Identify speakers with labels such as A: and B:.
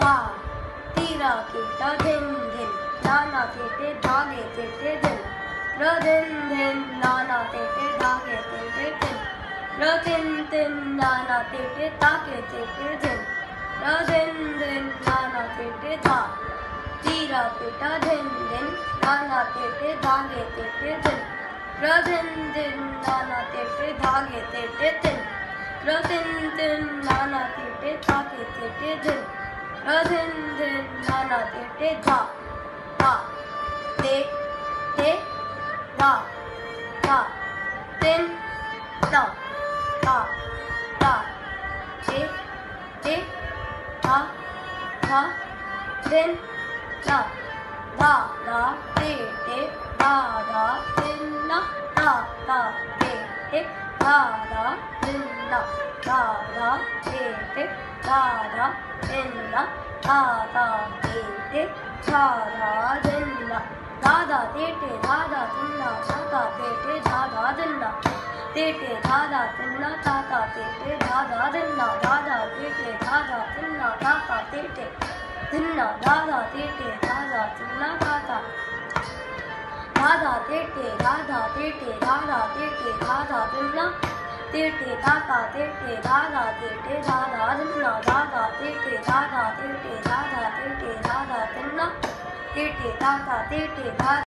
A: धा तीरा कीटा धिन धिन नाना तेटे धागे तेटे दिन रधिन धिन नाना तेटे धागे तेटे दिन रथिन तिन नाना तेटे ताके तेटे दिन रधिन धिन नाना तेटे धा तीरा कीटा धिन धिन नाना तेटे धागे तेटे दिन रधिन धिन नाना तेटे धागे तेटे दिन तेटे दिन रधिन धिन नाना तेटे धा धा ते ते धा धा तिन धा धा धा ते ते धा धा तिन धा धा धा ते ते धा धा तिन धा धा ते ते धा धा तिन धा धा धा ते ते धा धा तिन धा धा धा ते ते धा धा तिन धा धा धा ते ते धा धा तिन धा धा धा ते ते धा धा तिन धा ते ते धा धा तिन धा धा धा ते ते धा धा तिन धा धा धा ते ते धा धा तिन धा धा धा ते ते दा ते ते धा धा धा ते ते धा धा ते धा धा ते धा धा तिन ते ते धा धा ते ते धा धा ते ते धा धा ते ते ते धा